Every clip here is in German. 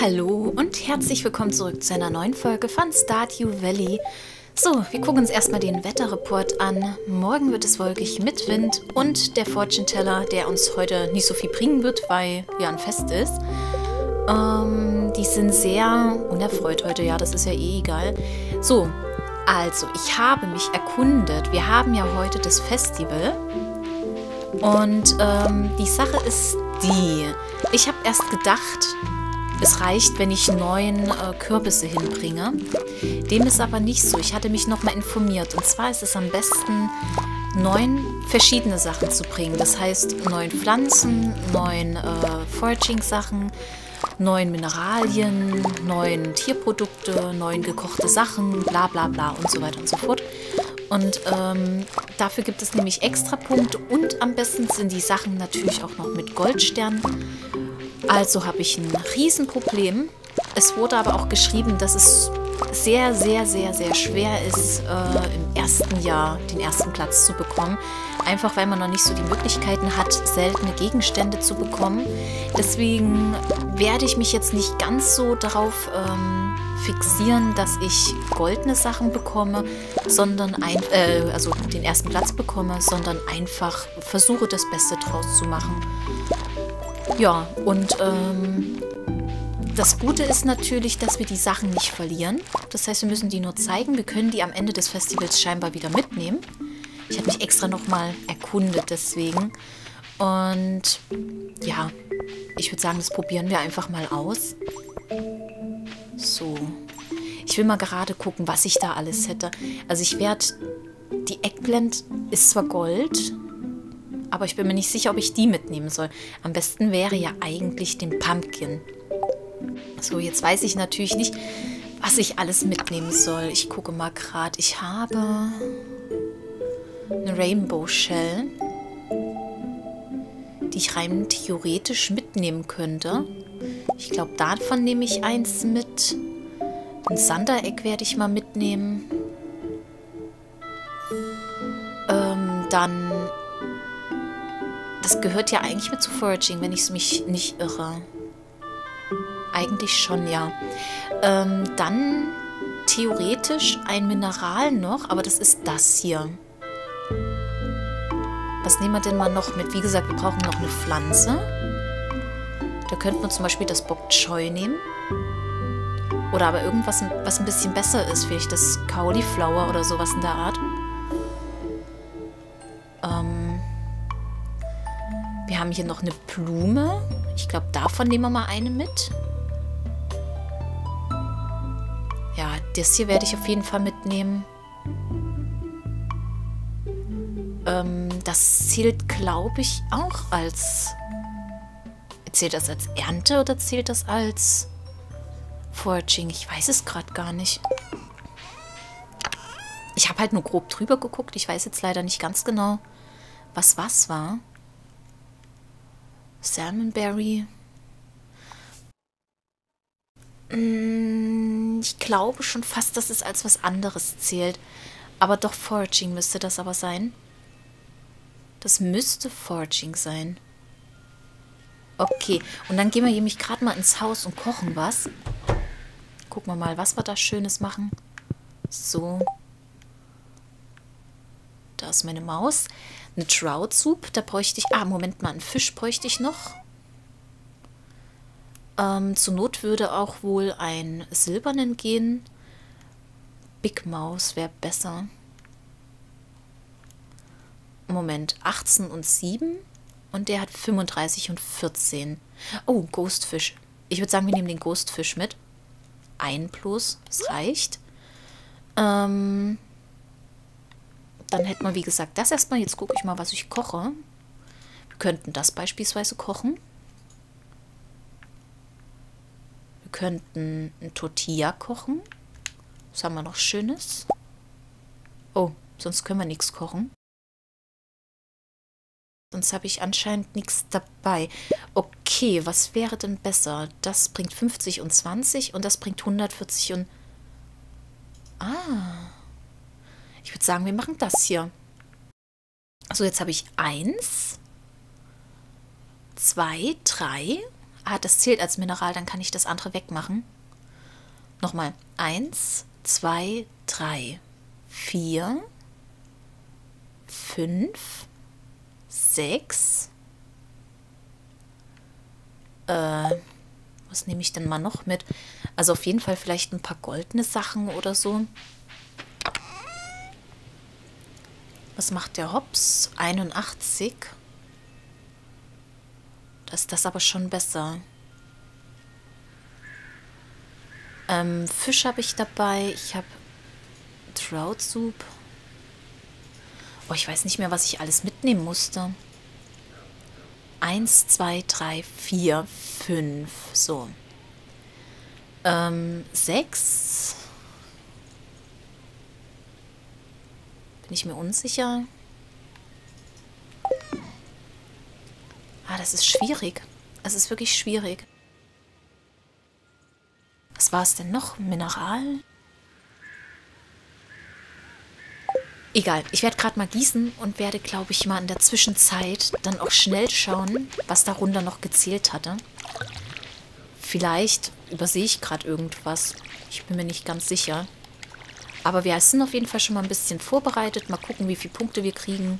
Hallo und herzlich willkommen zurück zu einer neuen Folge von Stardew Valley. So, wir gucken uns erstmal den Wetterreport an. Morgen wird es wolkig mit Wind und der Fortune Teller, der uns heute nicht so viel bringen wird, weil ja ein Fest ist. Ähm, die sind sehr unerfreut heute, ja, das ist ja eh egal. So, also, ich habe mich erkundet. Wir haben ja heute das Festival. Und ähm, die Sache ist die. Ich habe erst gedacht, es reicht, wenn ich neun äh, Kürbisse hinbringe. Dem ist aber nicht so. Ich hatte mich nochmal informiert. Und zwar ist es am besten, neun verschiedene Sachen zu bringen. Das heißt, neun Pflanzen, neun äh, Foraging-Sachen, neun Mineralien, neun Tierprodukte, neun gekochte Sachen, bla bla bla und so weiter und so fort. Und ähm, dafür gibt es nämlich extra Punkte und am besten sind die Sachen natürlich auch noch mit Goldsternen. Also habe ich ein Riesenproblem. Es wurde aber auch geschrieben, dass es sehr, sehr, sehr, sehr schwer ist, äh, im ersten Jahr den ersten Platz zu bekommen. Einfach weil man noch nicht so die Möglichkeiten hat, seltene Gegenstände zu bekommen. Deswegen werde ich mich jetzt nicht ganz so darauf ähm, fixieren, dass ich goldene Sachen bekomme, sondern ein, äh, also den ersten Platz bekomme, sondern einfach versuche das Beste draus zu machen. Ja, und ähm, das Gute ist natürlich, dass wir die Sachen nicht verlieren. Das heißt, wir müssen die nur zeigen. Wir können die am Ende des Festivals scheinbar wieder mitnehmen. Ich habe mich extra nochmal erkundet deswegen. Und ja, ich würde sagen, das probieren wir einfach mal aus. So. Ich will mal gerade gucken, was ich da alles hätte. Also ich werde... Die Eggplant ist zwar Gold, aber ich bin mir nicht sicher, ob ich die mitnehmen soll. Am besten wäre ja eigentlich den Pumpkin. So, jetzt weiß ich natürlich nicht, was ich alles mitnehmen soll. Ich gucke mal gerade. Ich habe eine Rainbow Shell, die ich rein theoretisch mitnehmen könnte. Ich glaube, davon nehme ich eins mit. Ein Sandereck werde ich mal mitnehmen. Ähm, dann das gehört ja eigentlich mit zu Foraging, wenn ich mich nicht irre. Eigentlich schon, ja. Ähm, dann theoretisch ein Mineral noch, aber das ist das hier. Was nehmen wir denn mal noch mit? Wie gesagt, wir brauchen noch eine Pflanze. Da könnten wir zum Beispiel das Bok Choy nehmen. Oder aber irgendwas, was ein bisschen besser ist. Vielleicht das Cauliflower oder sowas in der Art. Ähm, wir haben hier noch eine Blume. Ich glaube, davon nehmen wir mal eine mit. Ja, das hier werde ich auf jeden Fall mitnehmen. Ähm, das zählt, glaube ich, auch als... Zählt das als Ernte oder zählt das als Foraging? Ich weiß es gerade gar nicht. Ich habe halt nur grob drüber geguckt. Ich weiß jetzt leider nicht ganz genau, was was war. Salmonberry. Mm, ich glaube schon fast, dass es als was anderes zählt. Aber doch Foraging müsste das aber sein. Das müsste Foraging sein. Okay, und dann gehen wir nämlich gerade mal ins Haus und kochen was. Gucken wir mal, was wir da Schönes machen. So. Da ist meine Maus. Eine Trout Soup, da bräuchte ich... Ah, Moment mal, einen Fisch bräuchte ich noch. Ähm, zur Not würde auch wohl ein silbernen gehen. Big Mouse wäre besser. Moment, 18 und 7 und der hat 35 und 14. Oh, Ghostfisch. Ich würde sagen, wir nehmen den Ghostfisch mit. Ein plus, das reicht. Ähm, dann hätten wir, wie gesagt, das erstmal. Jetzt gucke ich mal, was ich koche. Wir könnten das beispielsweise kochen. Wir könnten ein Tortilla kochen. Was haben wir noch Schönes? Oh, sonst können wir nichts kochen. Sonst habe ich anscheinend nichts dabei. Okay, was wäre denn besser? Das bringt 50 und 20 und das bringt 140 und... Ah... Ich würde sagen, wir machen das hier. So, jetzt habe ich eins, zwei, drei. Ah, das zählt als Mineral, dann kann ich das andere wegmachen. Nochmal. Eins, zwei, drei, vier, fünf, sechs. Äh, was nehme ich denn mal noch mit? Also auf jeden Fall vielleicht ein paar goldene Sachen oder so. Was macht der Hops? 81. Das ist das aber schon besser. Ähm, Fisch habe ich dabei. Ich habe Trout Soup. Oh, ich weiß nicht mehr, was ich alles mitnehmen musste. Eins, zwei, drei, vier, fünf. So. Ähm, sechs. Bin ich mir unsicher. Ah, das ist schwierig. Es ist wirklich schwierig. Was war es denn noch? Mineral? Egal, ich werde gerade mal gießen und werde, glaube ich, mal in der Zwischenzeit dann auch schnell schauen, was darunter noch gezählt hatte. Vielleicht übersehe ich gerade irgendwas. Ich bin mir nicht ganz sicher. Aber wir sind auf jeden Fall schon mal ein bisschen vorbereitet. Mal gucken, wie viele Punkte wir kriegen.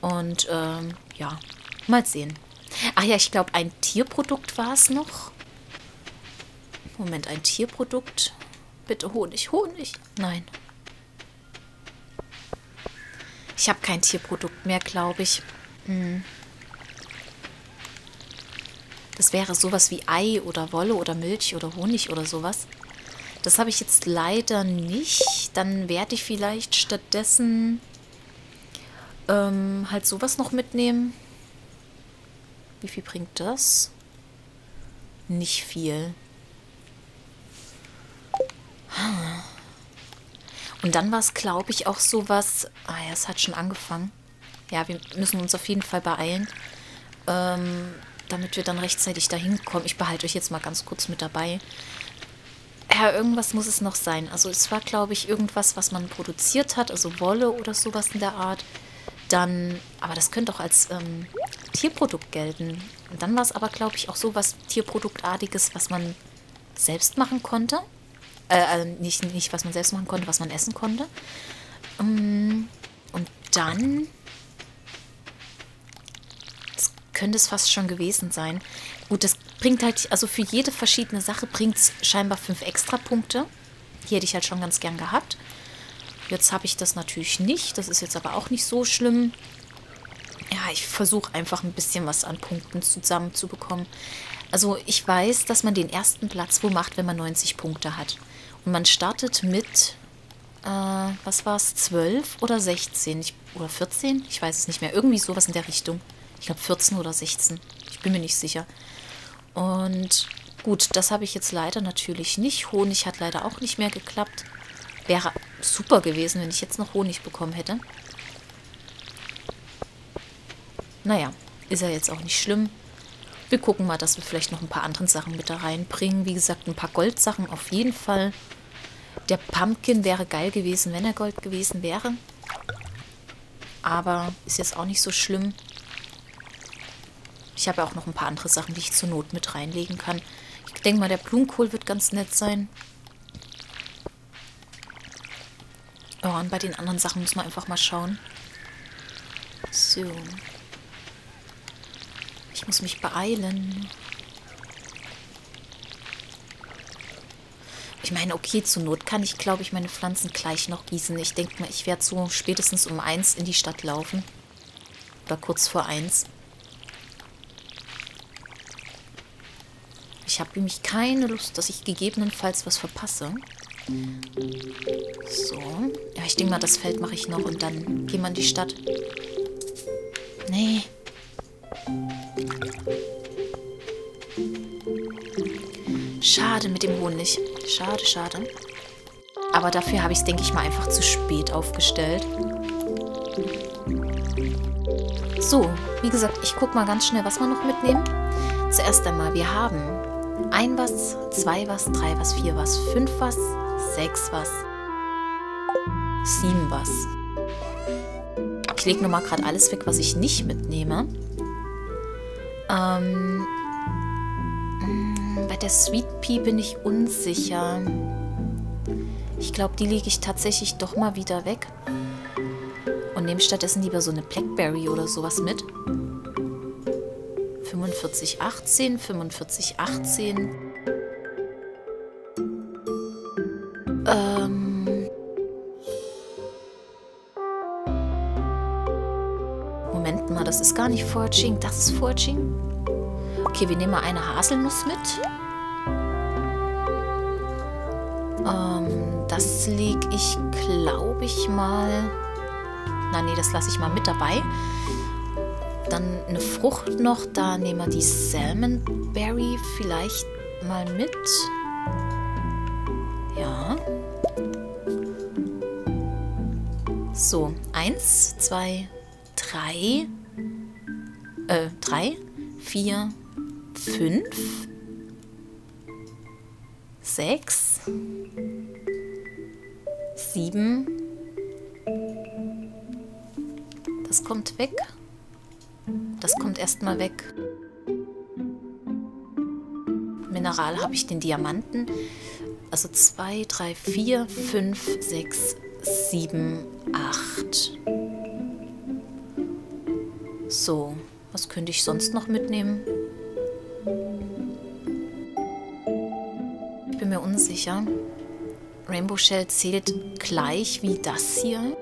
Und ähm, ja, mal sehen. Ach ja, ich glaube, ein Tierprodukt war es noch. Moment, ein Tierprodukt. Bitte Honig, Honig. Nein, ich habe kein Tierprodukt mehr, glaube ich. Hm. Das wäre sowas wie Ei oder Wolle oder Milch oder Honig oder sowas. Das habe ich jetzt leider nicht. Dann werde ich vielleicht stattdessen ähm, halt sowas noch mitnehmen. Wie viel bringt das? Nicht viel. Und dann war es, glaube ich, auch so was. Ah ja, es hat schon angefangen. Ja, wir müssen uns auf jeden Fall beeilen, ähm, damit wir dann rechtzeitig dahin kommen. Ich behalte euch jetzt mal ganz kurz mit dabei. Ja, irgendwas muss es noch sein. Also es war, glaube ich, irgendwas, was man produziert hat, also Wolle oder sowas in der Art. Dann, aber das könnte auch als ähm, Tierprodukt gelten. Und dann war es aber, glaube ich, auch sowas Tierproduktartiges, was man selbst machen konnte. Äh, äh, nicht, nicht, was man selbst machen konnte, was man essen konnte. Um, und dann... Das könnte es fast schon gewesen sein. Gut, das bringt halt, also für jede verschiedene Sache bringt es scheinbar fünf extra Punkte. Die hätte ich halt schon ganz gern gehabt. Jetzt habe ich das natürlich nicht. Das ist jetzt aber auch nicht so schlimm. Ja, ich versuche einfach ein bisschen was an Punkten zusammenzubekommen. Also ich weiß, dass man den ersten Platz wo macht, wenn man 90 Punkte hat. Und man startet mit, äh, was war es, 12 oder 16? Ich, oder 14? Ich weiß es nicht mehr. Irgendwie sowas in der Richtung. Ich glaube 14 oder 16. Ich bin mir nicht sicher. Und gut, das habe ich jetzt leider natürlich nicht. Honig hat leider auch nicht mehr geklappt. Wäre super gewesen, wenn ich jetzt noch Honig bekommen hätte. Naja, ist ja jetzt auch nicht schlimm. Wir gucken mal, dass wir vielleicht noch ein paar andere Sachen mit da reinbringen. Wie gesagt, ein paar Goldsachen auf jeden Fall. Der Pumpkin wäre geil gewesen, wenn er Gold gewesen wäre. Aber ist jetzt auch nicht so schlimm. Ich habe ja auch noch ein paar andere Sachen, die ich zur Not mit reinlegen kann. Ich denke mal, der Blumenkohl wird ganz nett sein. Ja, und bei den anderen Sachen muss man einfach mal schauen. So. Ich muss mich beeilen. Ich meine, okay, zur Not kann ich, glaube ich, meine Pflanzen gleich noch gießen. Ich denke mal, ich werde so spätestens um eins in die Stadt laufen. Oder kurz vor eins. Ich habe nämlich keine Lust, dass ich gegebenenfalls was verpasse. So. Ja, ich denke mal, das Feld mache ich noch und dann gehen wir in die Stadt. Nee. Schade mit dem Honig. Schade, schade. Aber dafür habe ich es, denke ich mal, einfach zu spät aufgestellt. So, wie gesagt, ich gucke mal ganz schnell, was wir noch mitnehmen. Zuerst einmal, wir haben ein was, zwei was, drei was, vier was, fünf was, sechs was, sieben was. Ich lege nochmal gerade alles weg, was ich nicht mitnehme. Ähm, Bei der Sweet Pea bin ich unsicher. Ich glaube, die lege ich tatsächlich doch mal wieder weg. Und nehme stattdessen lieber so eine Blackberry oder sowas mit. 4518, 4518. Ähm. Moment mal, das ist gar nicht Foraging, das ist Foraging. Okay, wir nehmen mal eine Haselnuss mit. Ähm, das lege ich, glaube ich, mal... Na nee, das lasse ich mal mit dabei. Dann eine Frucht noch, da nehmen wir die Salmonberry vielleicht mal mit. Ja. So, eins, zwei, drei, äh, drei, vier, fünf, sechs, sieben. Das kommt weg. Das kommt erstmal weg. Mineral habe ich den Diamanten. Also 2, 3, 4, 5, 6, 7, 8. So, was könnte ich sonst noch mitnehmen? Ich bin mir unsicher. Rainbow Shell zählt gleich wie das hier.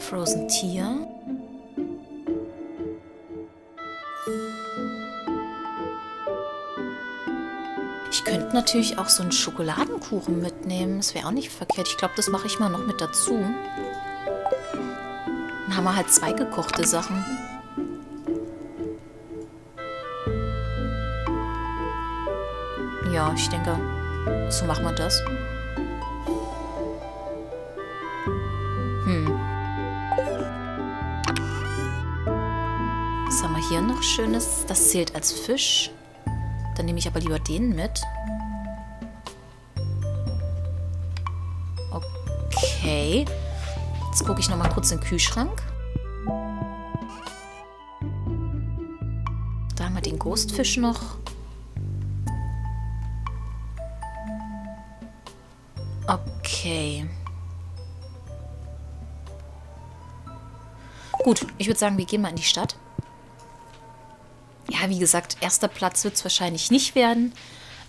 Frozen Tier. Natürlich auch so einen Schokoladenkuchen mitnehmen. Das wäre auch nicht verkehrt. Ich glaube, das mache ich mal noch mit dazu. Dann haben wir halt zwei gekochte Sachen. Ja, ich denke, so machen wir das. Hm. Was haben wir hier noch Schönes? Das zählt als Fisch. Dann nehme ich aber lieber den mit. Jetzt gucke ich nochmal kurz in den Kühlschrank. Da haben wir den Ghostfisch noch. Okay. Gut, ich würde sagen, wir gehen mal in die Stadt. Ja, wie gesagt, erster Platz wird es wahrscheinlich nicht werden.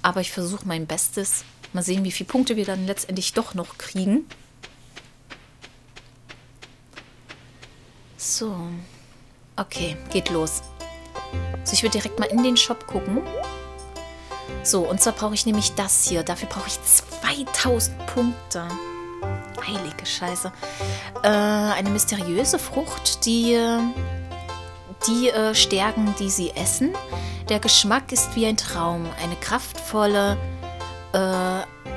Aber ich versuche mein Bestes. Mal sehen, wie viele Punkte wir dann letztendlich doch noch kriegen. So. Okay, geht los. So, ich würde direkt mal in den Shop gucken. So, und zwar brauche ich nämlich das hier. Dafür brauche ich 2000 Punkte. Heilige Scheiße. Äh, eine mysteriöse Frucht, die die äh, Stärken, die sie essen. Der Geschmack ist wie ein Traum, eine kraftvolle, äh,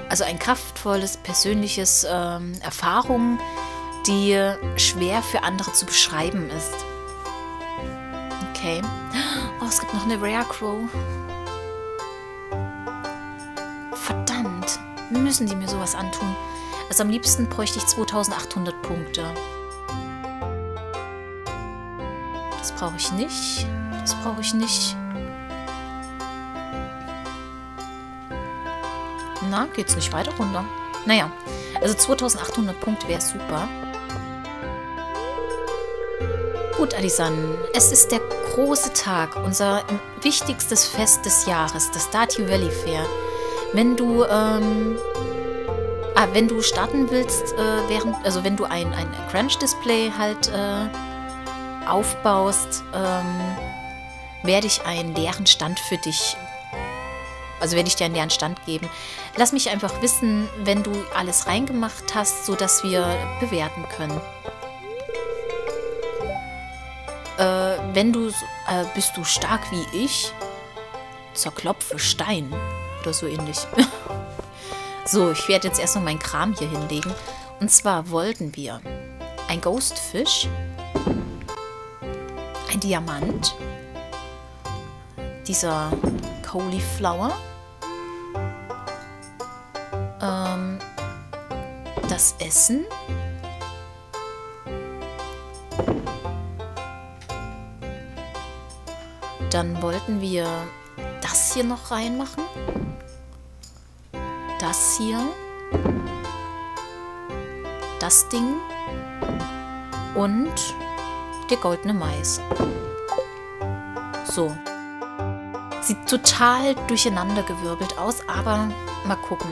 also ein kraftvolles, persönliches äh, Erfahrung, die schwer für andere zu beschreiben ist. Okay. Oh, es gibt noch eine Rare Crow. Verdammt. Müssen die mir sowas antun? Also am liebsten bräuchte ich 2800 Punkte. brauche ich nicht. Das brauche ich nicht. Na, geht's nicht weiter runter? Naja, also 2800 Punkte wäre super. Gut, Alisan, es ist der große Tag, unser wichtigstes Fest des Jahres, das Stardew Valley Fair. Wenn du, ähm, ah, wenn du starten willst, äh, während, also wenn du ein, ein Crunch-Display halt, äh, aufbaust, ähm, werde ich einen leeren Stand für dich, also werde ich dir einen leeren Stand geben. Lass mich einfach wissen, wenn du alles reingemacht hast, sodass wir bewerten können. Äh, wenn du, äh, bist du stark wie ich, zerklopfe Stein oder so ähnlich. so, ich werde jetzt erst noch meinen Kram hier hinlegen. Und zwar wollten wir ein Ghostfish, ein Diamant. Dieser Cauliflower. Ähm, das Essen. Dann wollten wir das hier noch reinmachen. Das hier. Das Ding. Und der goldene Mais. So. Sieht total durcheinandergewirbelt aus, aber mal gucken.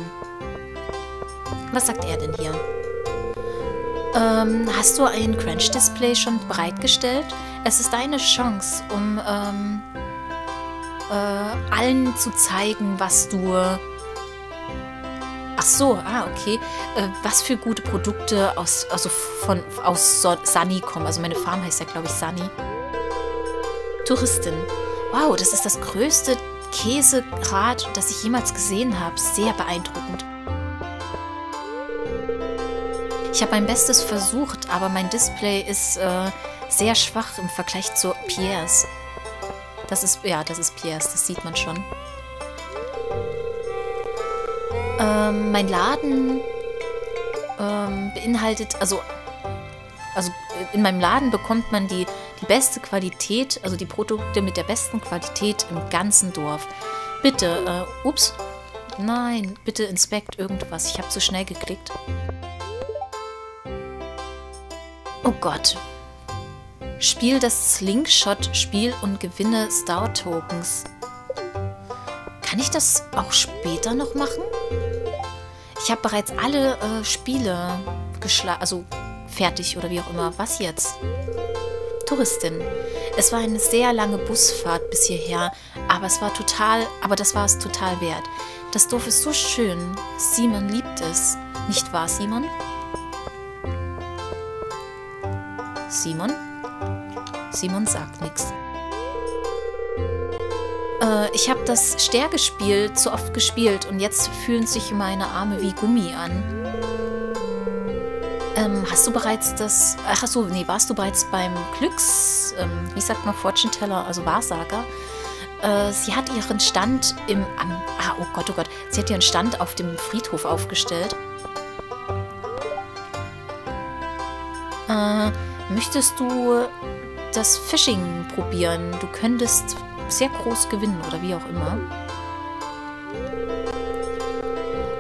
Was sagt er denn hier? Ähm, hast du ein Crunch-Display schon bereitgestellt? Es ist deine Chance, um ähm, äh, allen zu zeigen, was du... Ach so, ah, okay. Äh, was für gute Produkte aus, also von, aus Sunny kommen. Also meine Farm heißt ja, glaube ich, Sunny. Touristin. Wow, das ist das größte Käserad, das ich jemals gesehen habe. Sehr beeindruckend. Ich habe mein Bestes versucht, aber mein Display ist äh, sehr schwach im Vergleich zu Pierres. Das ist, ja, das ist Pierres, das sieht man schon. Ähm, mein Laden ähm, beinhaltet, also, also in meinem Laden bekommt man die, die beste Qualität, also die Produkte mit der besten Qualität im ganzen Dorf. Bitte, äh, ups, nein, bitte inspekt irgendwas. Ich habe zu schnell geklickt. Oh Gott. Spiel das Slingshot-Spiel und gewinne Star-Tokens. Kann ich das auch später noch machen? Ich habe bereits alle äh, Spiele geschlagen, also fertig oder wie auch immer. Was jetzt? Touristin. Es war eine sehr lange Busfahrt bis hierher, aber es war total, aber das war es total wert. Das Dorf ist so schön. Simon liebt es. Nicht wahr, Simon? Simon? Simon sagt nichts. Äh, ich habe das Stärkespiel zu oft gespielt und jetzt fühlen sich meine Arme wie Gummi an. Ähm, hast du bereits das... Ach so, nee, warst du bereits beim Glücks... Ähm, wie sagt man, Fortune Teller, also Wahrsager? Äh, sie hat ihren Stand im... Am, ah, oh Gott, oh Gott. Sie hat ihren Stand auf dem Friedhof aufgestellt. Äh, Möchtest du das Fishing probieren? Du könntest sehr groß gewinnen oder wie auch immer.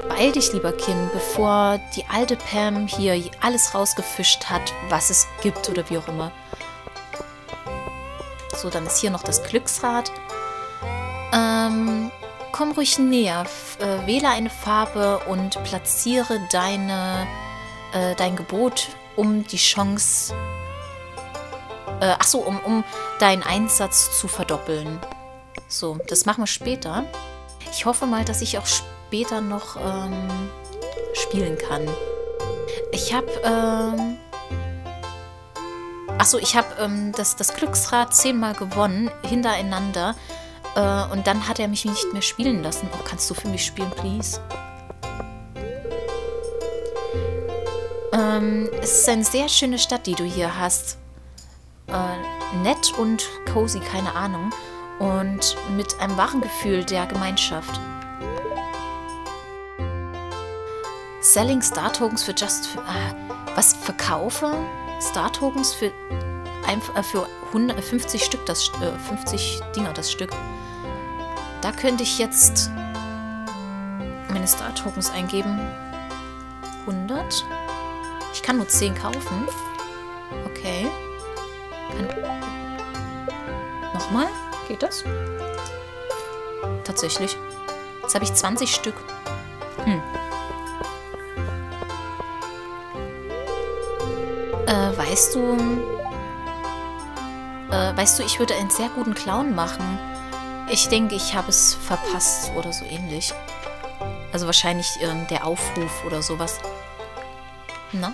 Beeil dich, lieber Kind, bevor die alte Pam hier alles rausgefischt hat, was es gibt oder wie auch immer. So, dann ist hier noch das Glücksrad. Ähm, komm ruhig näher. Äh, wähle eine Farbe und platziere deine, äh, dein Gebot, um die Chance äh, ach so, um, um deinen Einsatz zu verdoppeln. So, das machen wir später. Ich hoffe mal, dass ich auch später noch ähm, spielen kann. Ich habe, ähm, ach so, ich habe ähm, das, das Glücksrad zehnmal gewonnen, hintereinander. Äh, und dann hat er mich nicht mehr spielen lassen. Oh, kannst du für mich spielen, please? Ähm, es ist eine sehr schöne Stadt, die du hier hast äh, nett und cozy, keine Ahnung. Und mit einem wahren Gefühl der Gemeinschaft. Selling Star Tokens für just äh, was verkaufe Star Tokens für, äh, für 100, 50 Stück das äh, 50 Dinger das Stück. Da könnte ich jetzt meine Star Tokens eingeben. 100. Ich kann nur 10 kaufen. Nochmal? Geht das? Tatsächlich. Jetzt habe ich 20 Stück. Hm. Äh, weißt du... Äh, weißt du, ich würde einen sehr guten Clown machen. Ich denke, ich habe es verpasst oder so ähnlich. Also wahrscheinlich äh, der Aufruf oder sowas. Na?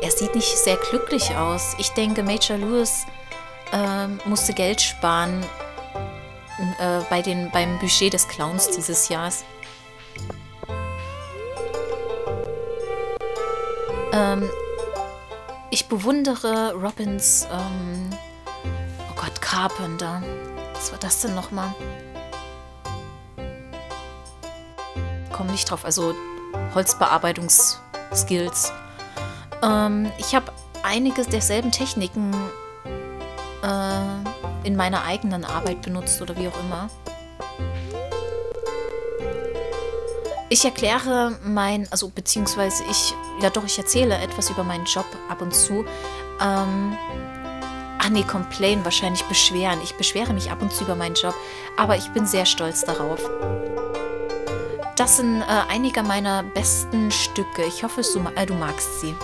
Er sieht nicht sehr glücklich aus. Ich denke, Major Lewis äh, musste Geld sparen äh, bei den, beim Budget des Clowns dieses Jahres. Ähm, ich bewundere Robins, ähm, oh Gott, Carpenter. Was war das denn nochmal? Komm nicht drauf, also Holzbearbeitungsskills. Ähm, ich habe einige derselben Techniken äh, in meiner eigenen Arbeit benutzt oder wie auch immer. Ich erkläre mein, also beziehungsweise ich, ja doch, ich erzähle etwas über meinen Job ab und zu. Ähm, ah nee, complain, wahrscheinlich beschweren. Ich beschwere mich ab und zu über meinen Job, aber ich bin sehr stolz darauf. Das sind äh, einige meiner besten Stücke. Ich hoffe, du, äh, du magst sie.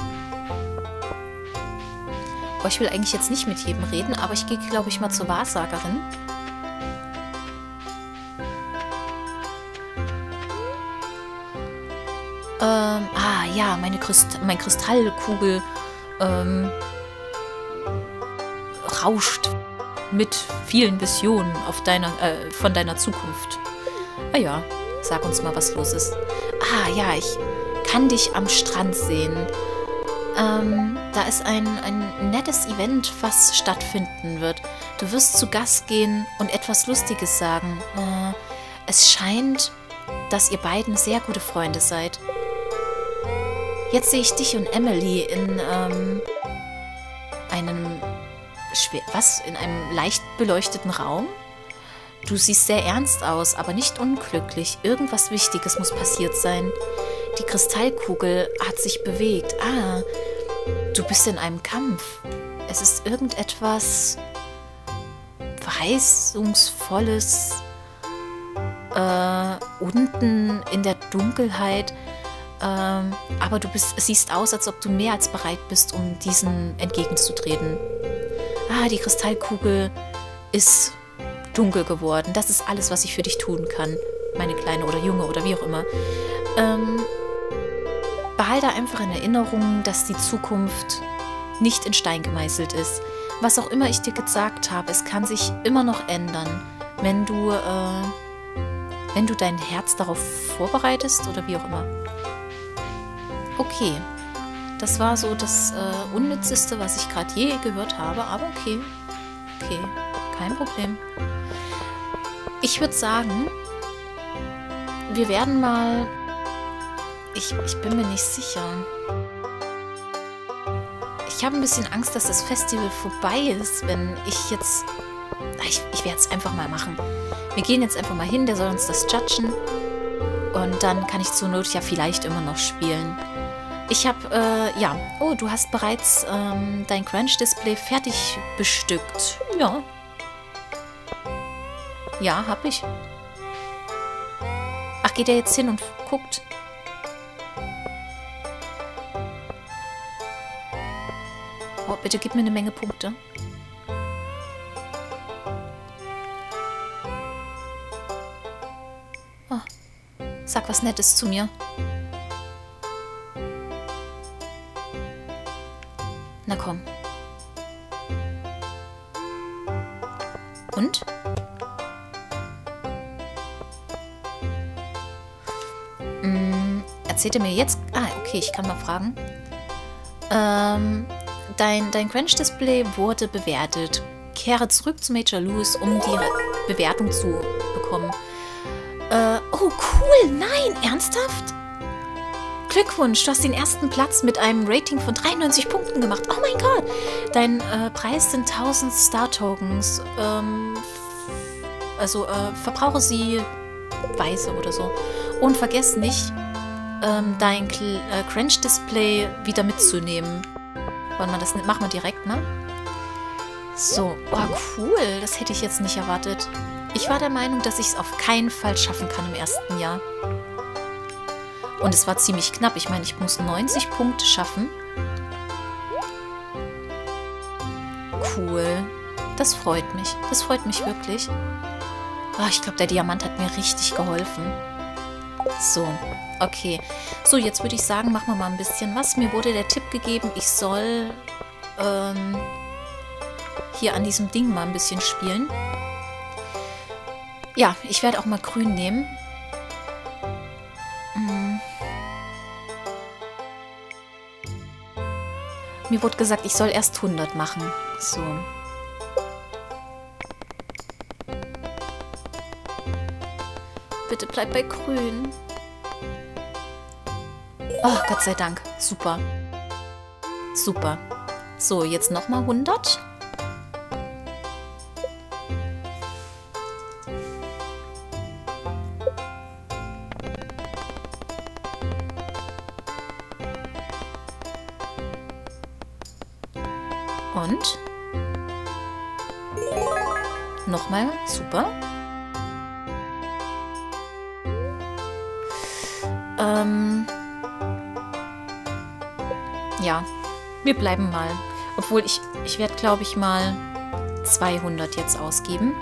Oh, ich will eigentlich jetzt nicht mit jedem reden, aber ich gehe, glaube ich, mal zur Wahrsagerin. Ähm, ah, ja, meine Christ mein Kristallkugel ähm, rauscht mit vielen Visionen auf deiner, äh, von deiner Zukunft. Ah ja, sag uns mal, was los ist. Ah, ja, ich kann dich am Strand sehen. Ähm, da ist ein, ein nettes Event, was stattfinden wird. Du wirst zu Gast gehen und etwas Lustiges sagen. Äh, es scheint, dass ihr beiden sehr gute Freunde seid. Jetzt sehe ich dich und Emily in ähm, einem schwer, was in einem leicht beleuchteten Raum. Du siehst sehr ernst aus, aber nicht unglücklich. Irgendwas Wichtiges muss passiert sein. Die Kristallkugel hat sich bewegt. Ah, du bist in einem Kampf. Es ist irgendetwas Verheißungsvolles äh, unten in der Dunkelheit. Ähm, aber du bist, siehst aus, als ob du mehr als bereit bist, um diesen entgegenzutreten. Ah, die Kristallkugel ist dunkel geworden. Das ist alles, was ich für dich tun kann. Meine Kleine oder Junge oder wie auch immer. Ähm, behalte einfach in Erinnerung, dass die Zukunft nicht in Stein gemeißelt ist. Was auch immer ich dir gesagt habe, es kann sich immer noch ändern, wenn du, äh, wenn du dein Herz darauf vorbereitest oder wie auch immer. Okay, das war so das äh, Unnützeste, was ich gerade je gehört habe, aber okay. Okay, kein Problem. Ich würde sagen, wir werden mal ich, ich bin mir nicht sicher. Ich habe ein bisschen Angst, dass das Festival vorbei ist, wenn ich jetzt... Ich, ich werde es einfach mal machen. Wir gehen jetzt einfach mal hin, der soll uns das judgen. Und dann kann ich zur Not ja vielleicht immer noch spielen. Ich habe, äh, ja. Oh, du hast bereits ähm, dein Crunch-Display fertig bestückt. Ja. Ja, hab ich. Ach, geht er jetzt hin und guckt? Bitte gib mir eine Menge Punkte. Oh, sag was Nettes zu mir. Na komm. Und? Hm, erzählt er mir jetzt... Ah, okay, ich kann mal fragen. Ähm, Dein, dein Quench-Display wurde bewertet. Kehre zurück zu Major Lewis, um die Bewertung zu bekommen. Äh, oh, cool. Nein, ernsthaft? Glückwunsch, du hast den ersten Platz mit einem Rating von 93 Punkten gemacht. Oh mein Gott. Dein äh, Preis sind 1000 Star-Tokens. Ähm, also äh, verbrauche sie weise oder so. Und vergiss nicht, ähm, dein äh, Crunch-Display wieder mitzunehmen. Wollen wir das nicht? Machen wir direkt, ne? So. Oh, cool. Das hätte ich jetzt nicht erwartet. Ich war der Meinung, dass ich es auf keinen Fall schaffen kann im ersten Jahr. Und es war ziemlich knapp. Ich meine, ich muss 90 Punkte schaffen. Cool. Das freut mich. Das freut mich wirklich. Oh, ich glaube, der Diamant hat mir richtig geholfen. So, okay. So, jetzt würde ich sagen, machen wir mal ein bisschen was. Mir wurde der Tipp gegeben, ich soll ähm, hier an diesem Ding mal ein bisschen spielen. Ja, ich werde auch mal grün nehmen. Hm. Mir wurde gesagt, ich soll erst 100 machen. So. Bitte bleib bei grün. Oh, Gott sei Dank. Super. Super. So, jetzt nochmal 100. Und? Nochmal, super. Wir bleiben mal. Obwohl ich, ich werde, glaube ich, mal 200 jetzt ausgeben.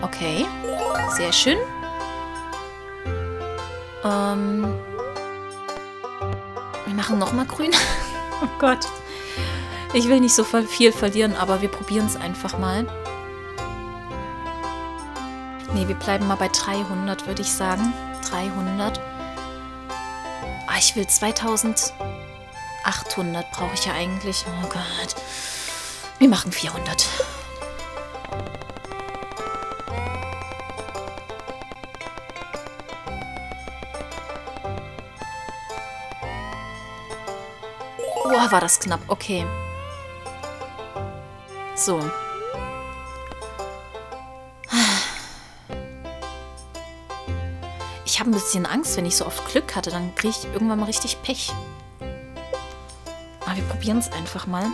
Okay, sehr schön. Ähm, wir machen nochmal grün. oh Gott. Ich will nicht so viel verlieren, aber wir probieren es einfach mal. Ne, wir bleiben mal bei 300, würde ich sagen. 300. Ah, ich will 2800 brauche ich ja eigentlich. Oh Gott. Wir machen 400. Boah, war das knapp. Okay. So. Habe ein bisschen Angst, wenn ich so oft Glück hatte, dann kriege ich irgendwann mal richtig Pech. Aber wir probieren es einfach mal.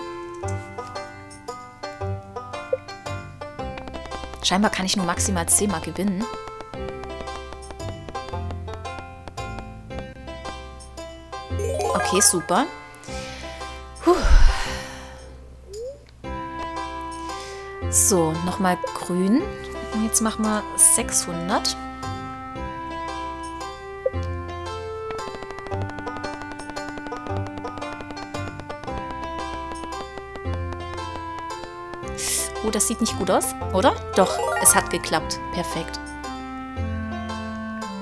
Scheinbar kann ich nur maximal 10 Mal gewinnen. Okay, super. Puh. So, nochmal grün. Und jetzt machen wir 600. das sieht nicht gut aus, oder? Doch, es hat geklappt. Perfekt.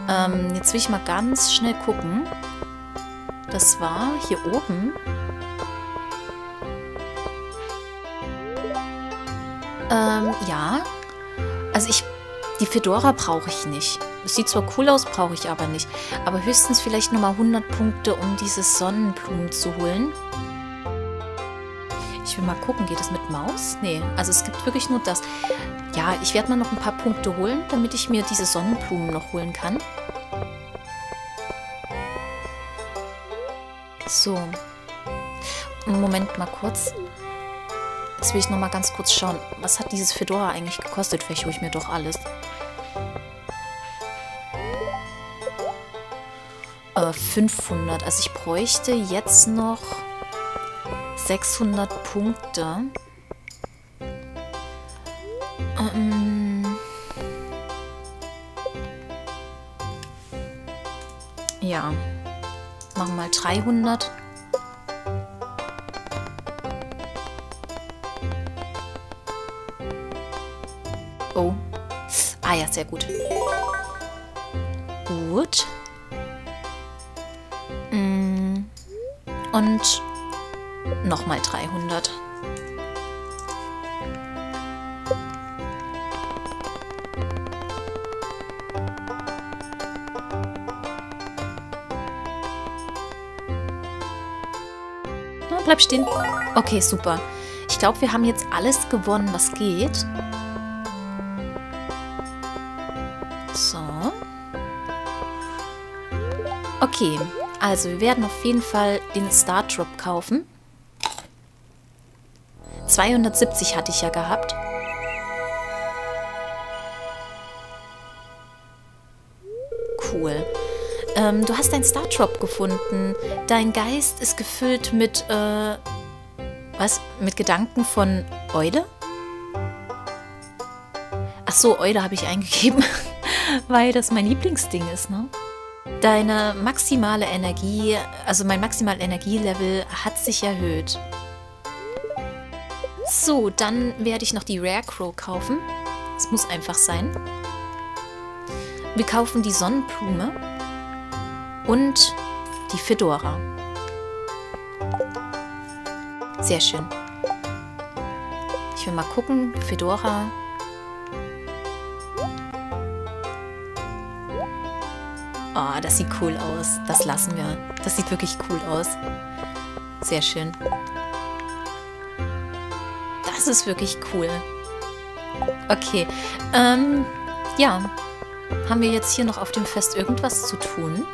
Ähm, jetzt will ich mal ganz schnell gucken. Das war hier oben. Ähm, ja. Also ich, die Fedora brauche ich nicht. Es sieht zwar cool aus, brauche ich aber nicht. Aber höchstens vielleicht nochmal 100 Punkte, um diese Sonnenblumen zu holen. Ich will mal gucken, geht das mit Maus? Nee, also es gibt wirklich nur das. Ja, ich werde mal noch ein paar Punkte holen, damit ich mir diese Sonnenblumen noch holen kann. So. Moment mal kurz. Jetzt will ich noch mal ganz kurz schauen. Was hat dieses Fedora eigentlich gekostet? Vielleicht hole ich mir doch alles. Äh, 500. Also ich bräuchte jetzt noch 600 Punkte. Ähm ja. Machen mal 300. Oh. Ah ja, sehr gut. Gut. Mm. Und nochmal 300. bleib stehen. Okay, super. Ich glaube, wir haben jetzt alles gewonnen, was geht. So. Okay, also wir werden auf jeden Fall den Star Drop kaufen. 270 hatte ich ja gehabt. Cool. Ähm, du hast dein Star Drop gefunden. Dein Geist ist gefüllt mit, äh, was? Mit Gedanken von Eude? Ach so, Eude habe ich eingegeben, weil das mein Lieblingsding ist, ne? Deine maximale Energie, also mein maximal Energielevel hat sich erhöht. So, dann werde ich noch die Rare Crow kaufen. Das muss einfach sein. Wir kaufen die Sonnenblume und die Fedora. Sehr schön. Ich will mal gucken. Fedora. Oh, das sieht cool aus. Das lassen wir. Das sieht wirklich cool aus. Sehr schön. Das ist wirklich cool. Okay. Ähm, ja, haben wir jetzt hier noch auf dem Fest irgendwas zu tun?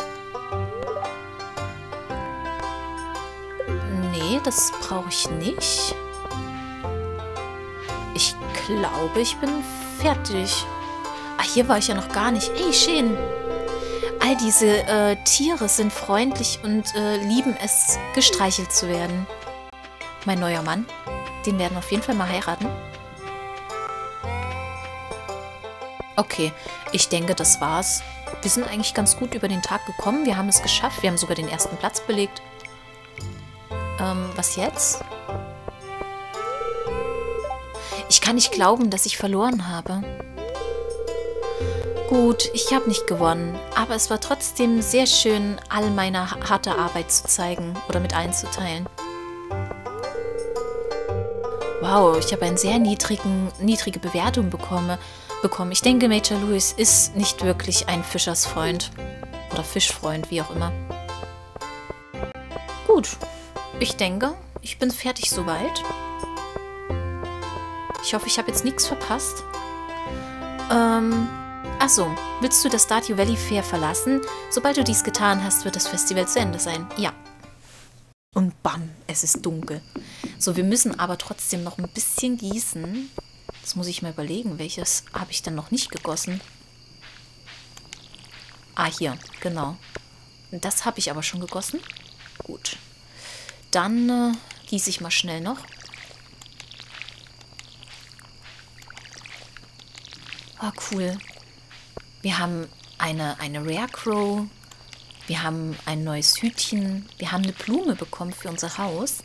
Nee, das brauche ich nicht. Ich glaube, ich bin fertig. Ah, hier war ich ja noch gar nicht. Ey, schön. All diese äh, Tiere sind freundlich und äh, lieben es, gestreichelt zu werden. Mein neuer Mann, den werden wir auf jeden Fall mal heiraten. Okay, ich denke, das war's. Wir sind eigentlich ganz gut über den Tag gekommen. Wir haben es geschafft. Wir haben sogar den ersten Platz belegt. Ähm, was jetzt? Ich kann nicht glauben, dass ich verloren habe. Gut, ich habe nicht gewonnen, aber es war trotzdem sehr schön, all meine harte Arbeit zu zeigen oder mit einzuteilen. Wow, ich habe eine sehr niedrigen, niedrige Bewertung bekommen, bekommen. Ich denke, Major Lewis ist nicht wirklich ein Fischersfreund. Oder Fischfreund, wie auch immer. Gut, ich denke, ich bin fertig soweit. Ich hoffe, ich habe jetzt nichts verpasst. Ähm, achso, willst du das Stardew Valley Fair verlassen? Sobald du dies getan hast, wird das Festival zu Ende sein. Ja. Und bam, es ist dunkel. So, wir müssen aber trotzdem noch ein bisschen gießen. Das muss ich mal überlegen. Welches habe ich dann noch nicht gegossen? Ah, hier, genau. Das habe ich aber schon gegossen. Gut. Dann äh, gieße ich mal schnell noch. Ah, cool. Wir haben eine, eine Rare Crow. Wir haben ein neues Hütchen. Wir haben eine Blume bekommen für unser Haus.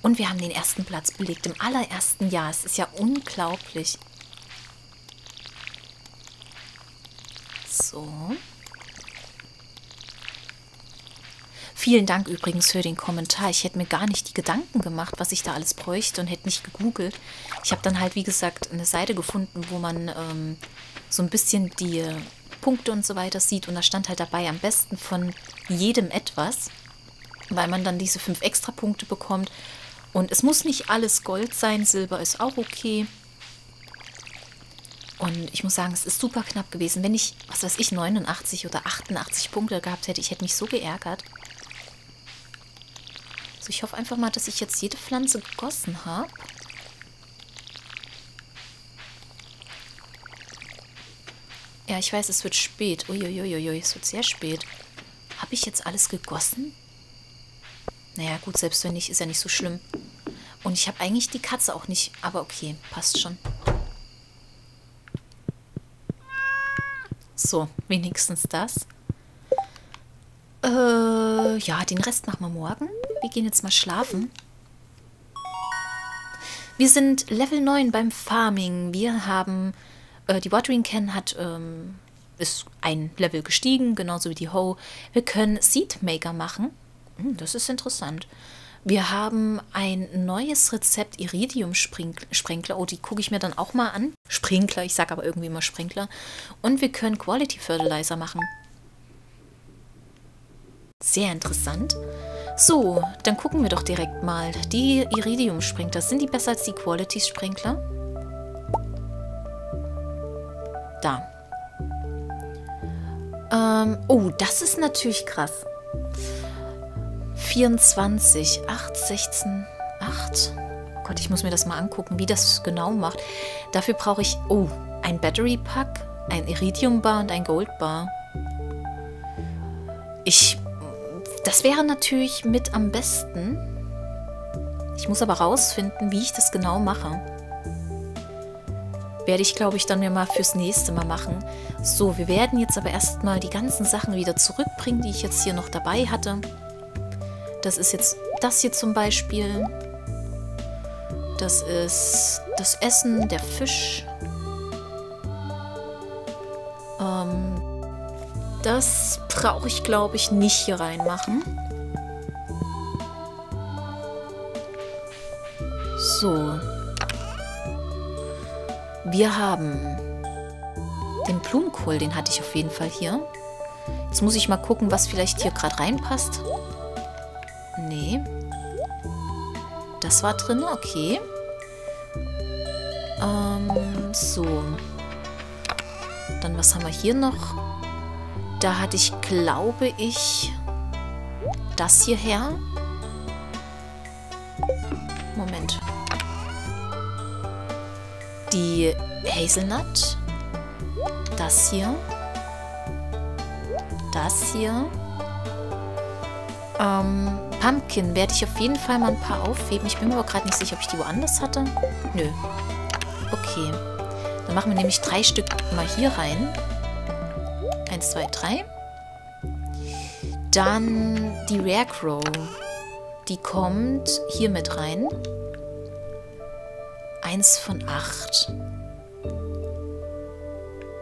Und wir haben den ersten Platz belegt im allerersten Jahr. Es ist ja unglaublich. So. Vielen Dank übrigens für den Kommentar. Ich hätte mir gar nicht die Gedanken gemacht, was ich da alles bräuchte und hätte nicht gegoogelt. Ich habe dann halt, wie gesagt, eine Seite gefunden, wo man ähm, so ein bisschen die Punkte und so weiter sieht. Und da stand halt dabei am besten von jedem etwas, weil man dann diese fünf Extrapunkte bekommt. Und es muss nicht alles Gold sein, Silber ist auch okay. Und ich muss sagen, es ist super knapp gewesen. Wenn ich, was weiß ich, 89 oder 88 Punkte gehabt hätte, ich hätte mich so geärgert. Also ich hoffe einfach mal, dass ich jetzt jede Pflanze gegossen habe. Ja, ich weiß, es wird spät. Uiuiuiui, es wird sehr spät. Habe ich jetzt alles gegossen? Naja, gut, selbst wenn nicht, ist ja nicht so schlimm. Und ich habe eigentlich die Katze auch nicht. Aber okay, passt schon. So, wenigstens das. Äh, ja, den Rest machen wir morgen. Wir gehen jetzt mal schlafen. Wir sind Level 9 beim Farming. Wir haben, äh, die Watering Can hat, ähm, ist ein Level gestiegen, genauso wie die Hoe. Wir können Seed Maker machen. Hm, das ist interessant. Wir haben ein neues Rezept Iridium-Sprinkler. Oh, die gucke ich mir dann auch mal an. Sprinkler, ich sage aber irgendwie immer Sprinkler. Und wir können Quality Fertilizer machen. Sehr interessant. So, dann gucken wir doch direkt mal. Die Iridium-Sprinkler, sind die besser als die Quality-Sprinkler? Da. Ähm, oh, das ist natürlich krass. 24, 8, 16, 8. Gott, ich muss mir das mal angucken, wie das genau macht. Dafür brauche ich, oh, ein Battery Pack, ein Iridium Bar und ein Gold Bar. Ich, das wäre natürlich mit am besten. Ich muss aber rausfinden, wie ich das genau mache. Werde ich, glaube ich, dann mir mal fürs nächste Mal machen. So, wir werden jetzt aber erstmal die ganzen Sachen wieder zurückbringen, die ich jetzt hier noch dabei hatte. Das ist jetzt das hier zum Beispiel. Das ist das Essen, der Fisch. Ähm, das brauche ich, glaube ich, nicht hier reinmachen. So. Wir haben den Blumenkohl, den hatte ich auf jeden Fall hier. Jetzt muss ich mal gucken, was vielleicht hier gerade reinpasst. Nee. Das war drin, okay. Ähm, so. Dann was haben wir hier noch? Da hatte ich, glaube ich, das hierher. Moment. Die Hazelnut. Das hier. Das hier. Ähm, Pumpkin werde ich auf jeden Fall mal ein paar aufheben. Ich bin mir aber gerade nicht sicher, ob ich die woanders hatte. Nö. Okay. Dann machen wir nämlich drei Stück mal hier rein. Eins, zwei, drei. Dann die Rare Crow. Die kommt hier mit rein. Eins von acht.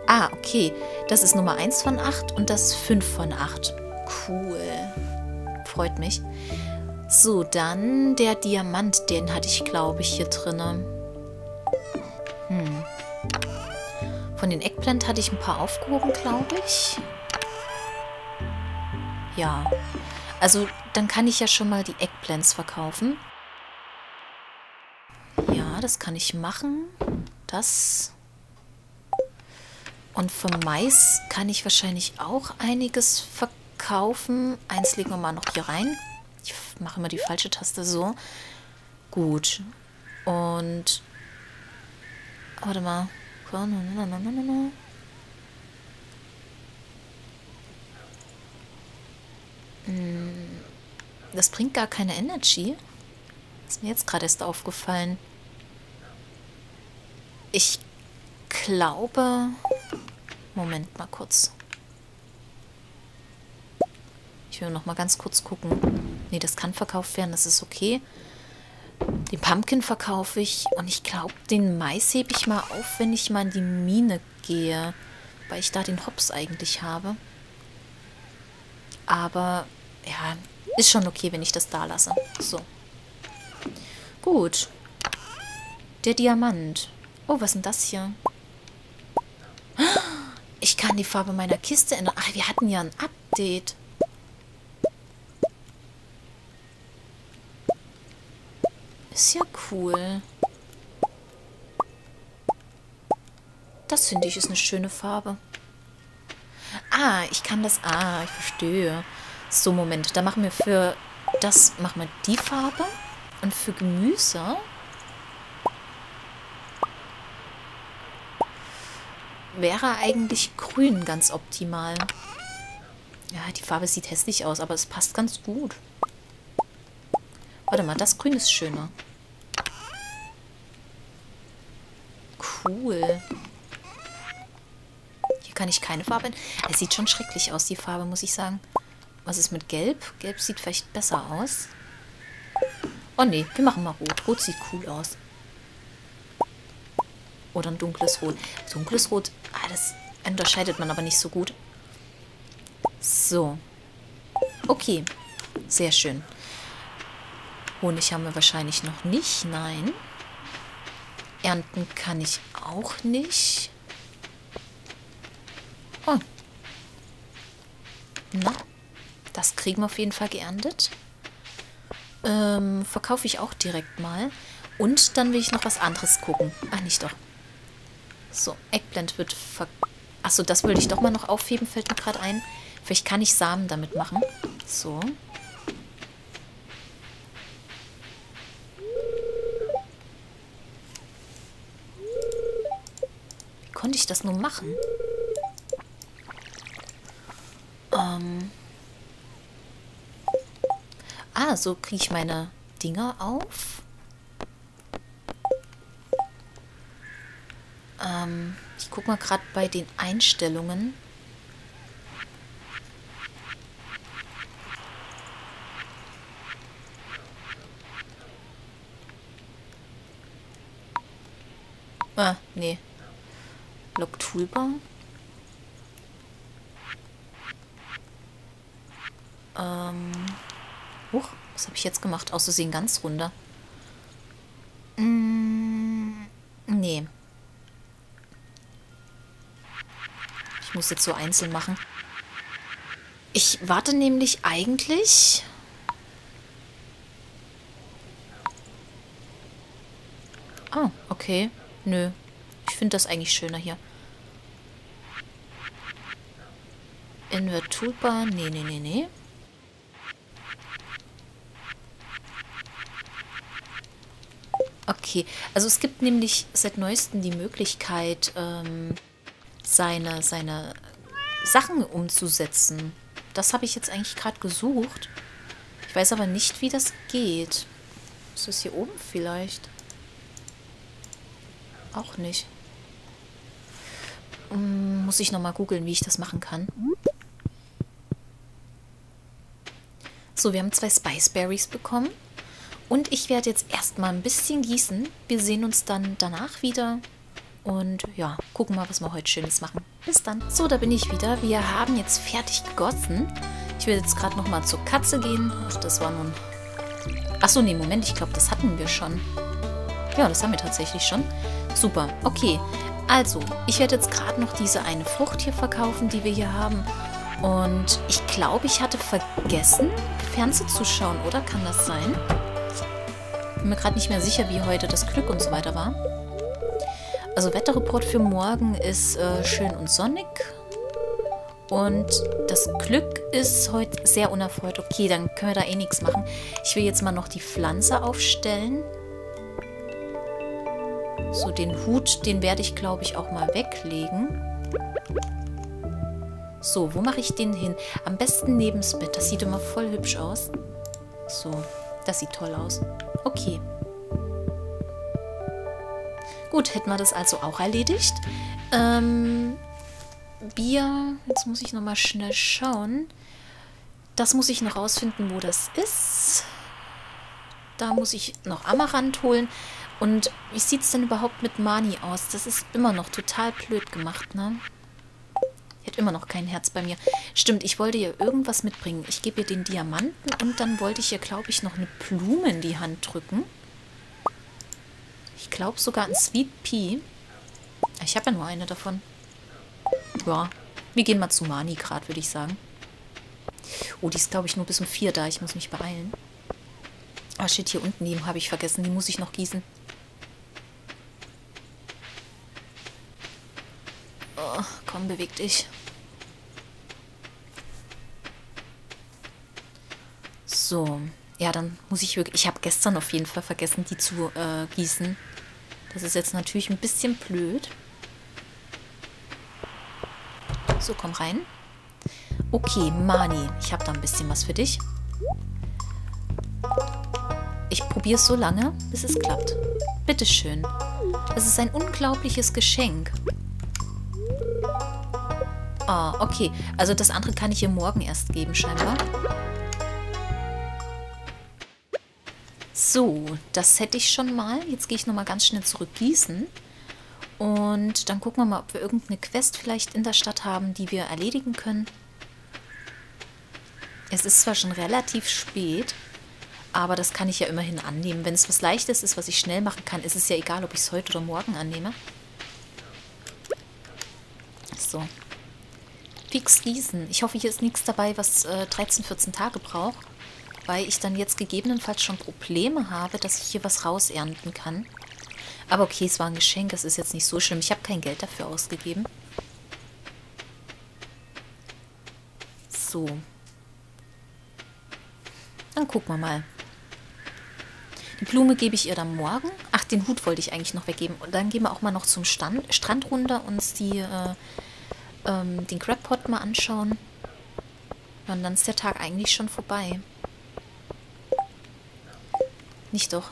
Ah, okay. Das ist Nummer eins von acht und das ist fünf von acht. Cool. Freut mich. So, dann der Diamant. Den hatte ich, glaube ich, hier drinne. Hm. Von den Eggplant hatte ich ein paar aufgehoben, glaube ich. Ja. Also, dann kann ich ja schon mal die Eggplants verkaufen. Das kann ich machen. Das. Und vom Mais kann ich wahrscheinlich auch einiges verkaufen. Eins legen wir mal noch hier rein. Ich mache immer die falsche Taste so. Gut. Und... Warte mal. Hm, das bringt gar keine Energy. Ist mir jetzt gerade erst aufgefallen. Ich glaube... Moment mal kurz. Ich will noch mal ganz kurz gucken. Nee, das kann verkauft werden, das ist okay. Den Pumpkin verkaufe ich und ich glaube, den Mais hebe ich mal auf, wenn ich mal in die Mine gehe, weil ich da den Hops eigentlich habe. Aber, ja, ist schon okay, wenn ich das da lasse. So. Gut. Der Diamant. Oh, was ist denn das hier? Ich kann die Farbe meiner Kiste ändern. Ach, wir hatten ja ein Update. Ist ja cool. Das finde ich ist eine schöne Farbe. Ah, ich kann das... Ah, ich verstehe. So, Moment. Da machen wir für das... Machen wir die Farbe. Und für Gemüse... Wäre eigentlich grün ganz optimal. Ja, die Farbe sieht hässlich aus, aber es passt ganz gut. Warte mal, das Grün ist schöner. Cool. Hier kann ich keine Farbe... Es sieht schon schrecklich aus, die Farbe, muss ich sagen. Was ist mit Gelb? Gelb sieht vielleicht besser aus. Oh nee, wir machen mal Rot. Rot sieht cool aus. Oder ein dunkles Rot. Dunkles Rot, ah, das unterscheidet man aber nicht so gut. So. Okay. Sehr schön. Honig haben wir wahrscheinlich noch nicht. Nein. Ernten kann ich auch nicht. Oh. Na, das kriegen wir auf jeden Fall geerntet. Ähm, verkaufe ich auch direkt mal. Und dann will ich noch was anderes gucken. Ach, nicht doch. So, Eggplant wird ver... Achso, das wollte ich doch mal noch aufheben, fällt mir gerade ein. Vielleicht kann ich Samen damit machen. So. konnte ich das nur machen? Ähm. Ah, so kriege ich meine Dinger auf. Ähm, ich gucke mal gerade bei den Einstellungen. Ah, nee. Log Toolbar. Ähm. Huch, was habe ich jetzt gemacht? Auszusehen ganz runter. Muss jetzt so einzeln machen. Ich warte nämlich eigentlich... Ah, okay. Nö, ich finde das eigentlich schöner hier. Invert Toolbar. Nee, nee, nee, nee. Okay, also es gibt nämlich seit neuestem die Möglichkeit, ähm, seine, seine Sachen umzusetzen. Das habe ich jetzt eigentlich gerade gesucht. Ich weiß aber nicht, wie das geht. Ist das hier oben vielleicht? Auch nicht. Um, muss ich nochmal googeln, wie ich das machen kann. So, wir haben zwei Spiceberries bekommen. Und ich werde jetzt erstmal ein bisschen gießen. Wir sehen uns dann danach wieder. Und ja, gucken mal, was wir heute Schönes machen. Bis dann. So, da bin ich wieder. Wir haben jetzt fertig gegossen. Ich will jetzt gerade nochmal zur Katze gehen. Ach, das war nun... Achso, nee, Moment. Ich glaube, das hatten wir schon. Ja, das haben wir tatsächlich schon. Super. Okay. Also, ich werde jetzt gerade noch diese eine Frucht hier verkaufen, die wir hier haben. Und ich glaube, ich hatte vergessen, Fernsehen zu schauen, oder? Kann das sein? bin mir gerade nicht mehr sicher, wie heute das Glück und so weiter war. Also Wetterreport für morgen ist äh, schön und sonnig. Und das Glück ist heute sehr unerfreut. Okay, dann können wir da eh nichts machen. Ich will jetzt mal noch die Pflanze aufstellen. So, den Hut, den werde ich, glaube ich, auch mal weglegen. So, wo mache ich den hin? Am besten neben das Bett. Das sieht immer voll hübsch aus. So, das sieht toll aus. Okay. Gut, hätten wir das also auch erledigt. Ähm, Bier, jetzt muss ich nochmal schnell schauen. Das muss ich noch rausfinden, wo das ist. Da muss ich noch Amaranth holen. Und wie sieht es denn überhaupt mit Mani aus? Das ist immer noch total blöd gemacht, ne? Die hat immer noch kein Herz bei mir. Stimmt, ich wollte ihr irgendwas mitbringen. Ich gebe ihr den Diamanten und dann wollte ich ihr, glaube ich, noch eine Blume in die Hand drücken. Ich glaube sogar ein Sweet Pea. Ich habe ja nur eine davon. Ja, wir gehen mal zu Mani gerade, würde ich sagen. Oh, die ist, glaube ich, nur bis um vier da. Ich muss mich beeilen. Ah, shit, hier unten, die habe ich vergessen. Die muss ich noch gießen. Oh, komm, beweg dich. So. Ja, dann muss ich wirklich... Ich habe gestern auf jeden Fall vergessen, die zu äh, gießen. Das ist jetzt natürlich ein bisschen blöd. So, komm rein. Okay, Mani, ich habe da ein bisschen was für dich. Ich probiere es so lange, bis es klappt. Bitteschön. Das ist ein unglaubliches Geschenk. Ah, okay. Also das andere kann ich ihr morgen erst geben, scheinbar. So, das hätte ich schon mal. Jetzt gehe ich nochmal ganz schnell zurück gießen. Und dann gucken wir mal, ob wir irgendeine Quest vielleicht in der Stadt haben, die wir erledigen können. Es ist zwar schon relativ spät, aber das kann ich ja immerhin annehmen. Wenn es was Leichtes ist, was ich schnell machen kann, ist es ja egal, ob ich es heute oder morgen annehme. So fix gießen. Ich hoffe, hier ist nichts dabei, was äh, 13, 14 Tage braucht, weil ich dann jetzt gegebenenfalls schon Probleme habe, dass ich hier was rausernten kann. Aber okay, es war ein Geschenk, das ist jetzt nicht so schlimm. Ich habe kein Geld dafür ausgegeben. So. Dann gucken wir mal. Die Blume gebe ich ihr dann morgen. Ach, den Hut wollte ich eigentlich noch weggeben. Und dann gehen wir auch mal noch zum Stand, Strand runter uns die äh, ähm, den Crabpot mal anschauen. Und dann ist der Tag eigentlich schon vorbei. Nicht doch.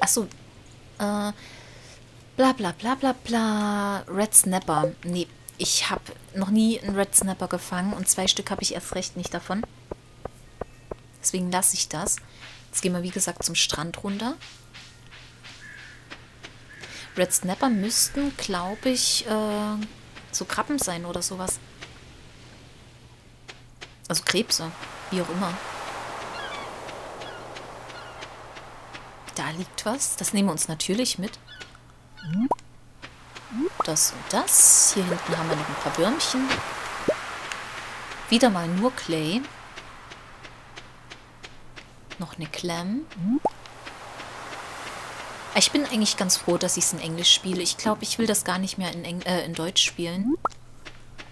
Achso. Äh, bla bla bla bla bla. Red Snapper. Nee, ich habe noch nie einen Red Snapper gefangen und zwei Stück habe ich erst recht nicht davon. Deswegen lasse ich das. Jetzt gehen wir, wie gesagt, zum Strand runter. Red Snapper müssten, glaube ich, äh, so Krabben sein oder sowas. Also Krebse, wie auch immer. Da liegt was. Das nehmen wir uns natürlich mit. Das und das. Hier hinten haben wir noch ein paar Würmchen. Wieder mal nur Clay. Noch eine Clam. Ich bin eigentlich ganz froh, dass ich es in Englisch spiele. Ich glaube, ich will das gar nicht mehr in, Eng äh, in Deutsch spielen.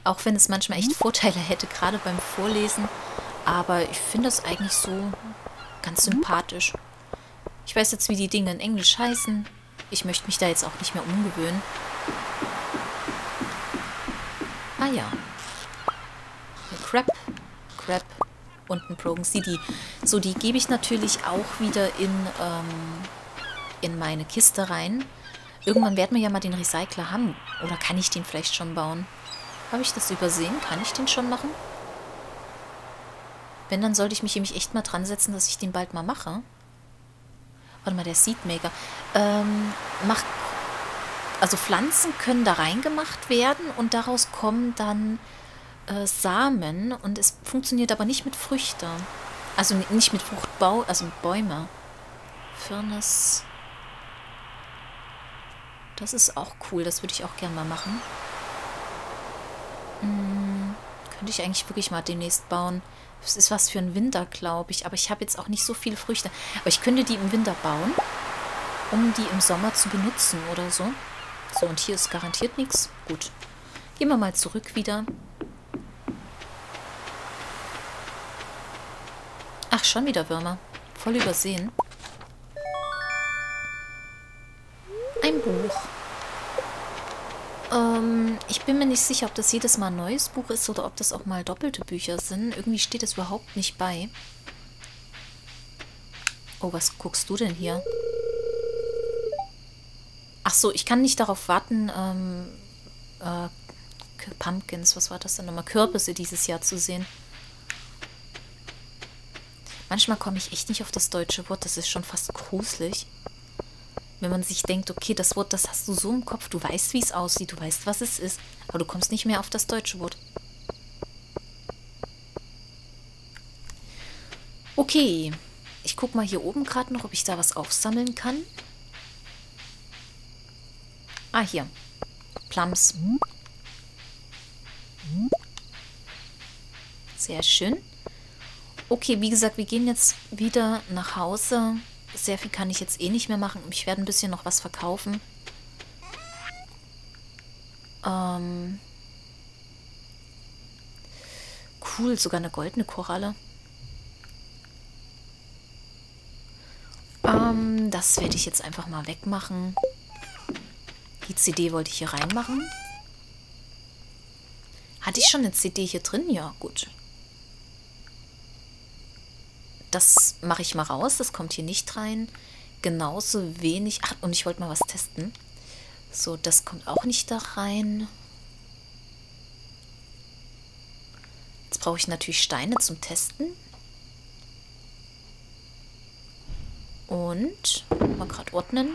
Auch wenn es manchmal echt Vorteile hätte, gerade beim Vorlesen. Aber ich finde es eigentlich so ganz sympathisch. Ich weiß jetzt, wie die Dinge in Englisch heißen. Ich möchte mich da jetzt auch nicht mehr umgewöhnen. Ah ja. Ein Crap, Crap und ein Broken CD. So, die gebe ich natürlich auch wieder in, ähm, in meine Kiste rein. Irgendwann werden wir ja mal den Recycler haben. Oder kann ich den vielleicht schon bauen? Habe ich das übersehen? Kann ich den schon machen? Wenn, dann sollte ich mich nämlich echt mal dran setzen, dass ich den bald mal mache. Warte mal, der Seedmaker. Ähm, macht... Also Pflanzen können da reingemacht werden und daraus kommen dann äh, Samen und es funktioniert aber nicht mit Früchten. Also nicht mit Fruchtbau, also mit Bäume. Firnis. Das ist auch cool, das würde ich auch gerne mal machen. Hm, könnte ich eigentlich wirklich mal demnächst bauen. Das ist was für ein Winter, glaube ich. Aber ich habe jetzt auch nicht so viele Früchte. Aber ich könnte die im Winter bauen, um die im Sommer zu benutzen oder so. So, und hier ist garantiert nichts. Gut. Gehen wir mal zurück wieder. Ach, schon wieder Würmer. Voll übersehen. Ein Buch. Ähm, ich bin mir nicht sicher, ob das jedes Mal ein neues Buch ist oder ob das auch mal doppelte Bücher sind. Irgendwie steht es überhaupt nicht bei. Oh, was guckst du denn hier? Ach so, ich kann nicht darauf warten, ähm, äh, Pumpkins, was war das denn nochmal? Kürbisse dieses Jahr zu sehen. Manchmal komme ich echt nicht auf das deutsche Wort, das ist schon fast gruselig. Wenn man sich denkt, okay, das Wort, das hast du so im Kopf, du weißt, wie es aussieht, du weißt, was es ist, aber du kommst nicht mehr auf das deutsche Wort. Okay, ich gucke mal hier oben gerade noch, ob ich da was aufsammeln kann. Ah, hier. Plums. Sehr schön. Okay, wie gesagt, wir gehen jetzt wieder nach Hause. Sehr viel kann ich jetzt eh nicht mehr machen. Ich werde ein bisschen noch was verkaufen. Ähm cool, sogar eine goldene Koralle. Ähm, das werde ich jetzt einfach mal wegmachen. Die CD wollte ich hier reinmachen. Hatte ich schon eine CD hier drin? Ja, gut. Das mache ich mal raus. Das kommt hier nicht rein. Genauso wenig. Ach, und ich wollte mal was testen. So, das kommt auch nicht da rein. Jetzt brauche ich natürlich Steine zum Testen. Und mal gerade ordnen.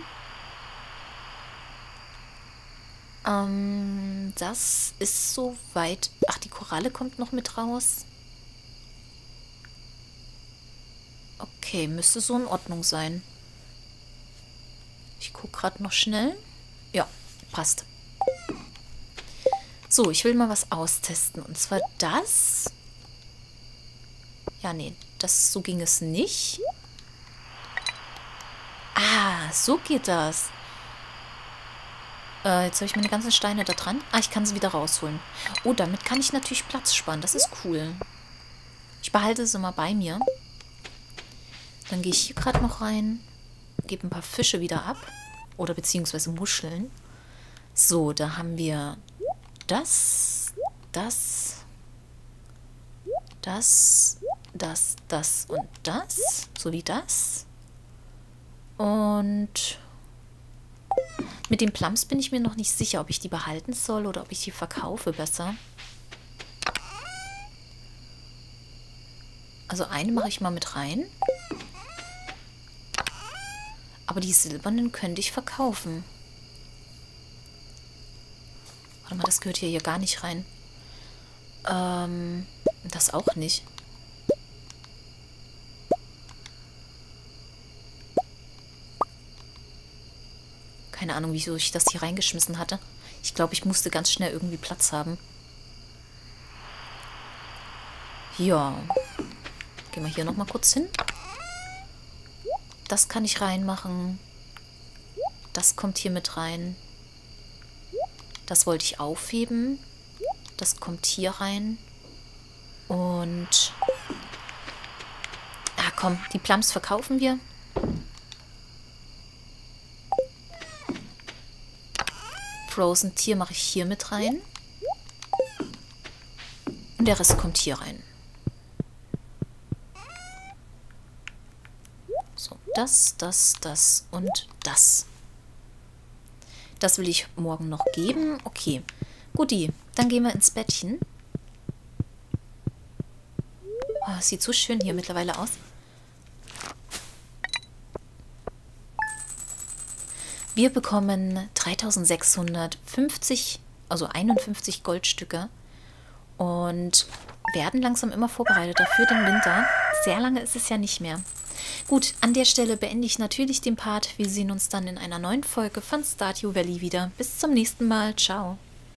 Ähm, das ist soweit. Ach, die Koralle kommt noch mit raus. Okay, müsste so in Ordnung sein. Ich gucke gerade noch schnell. Ja, passt. So, ich will mal was austesten. Und zwar das. Ja, nee, das so ging es nicht. Ah, so geht das. Äh, jetzt habe ich meine ganzen Steine da dran. Ah, ich kann sie wieder rausholen. Oh, damit kann ich natürlich Platz sparen. Das ist cool. Ich behalte es immer bei mir. Dann gehe ich hier gerade noch rein, gebe ein paar Fische wieder ab. Oder beziehungsweise Muscheln. So, da haben wir das, das, das, das, das und das. So wie das. Und mit den Plums bin ich mir noch nicht sicher, ob ich die behalten soll oder ob ich die verkaufe besser. Also eine mache ich mal mit rein. Aber die silbernen könnte ich verkaufen. Warte mal, das gehört hier, hier gar nicht rein. Ähm, das auch nicht. Keine Ahnung, wieso ich das hier reingeschmissen hatte. Ich glaube, ich musste ganz schnell irgendwie Platz haben. Ja. Gehen wir hier nochmal kurz hin. Das kann ich reinmachen. Das kommt hier mit rein. Das wollte ich aufheben. Das kommt hier rein. Und... Ah, komm, die Plums verkaufen wir. Frozen Tier mache ich hier mit rein. Und der Rest kommt hier rein. So, das, das, das und das. Das will ich morgen noch geben. Okay, guti. Dann gehen wir ins Bettchen. Oh, sieht so schön hier mittlerweile aus. Wir bekommen 3650, also 51 Goldstücke und werden langsam immer vorbereiteter für den Winter. Sehr lange ist es ja nicht mehr. Gut, an der Stelle beende ich natürlich den Part. Wir sehen uns dann in einer neuen Folge von Stardew Valley wieder. Bis zum nächsten Mal. Ciao.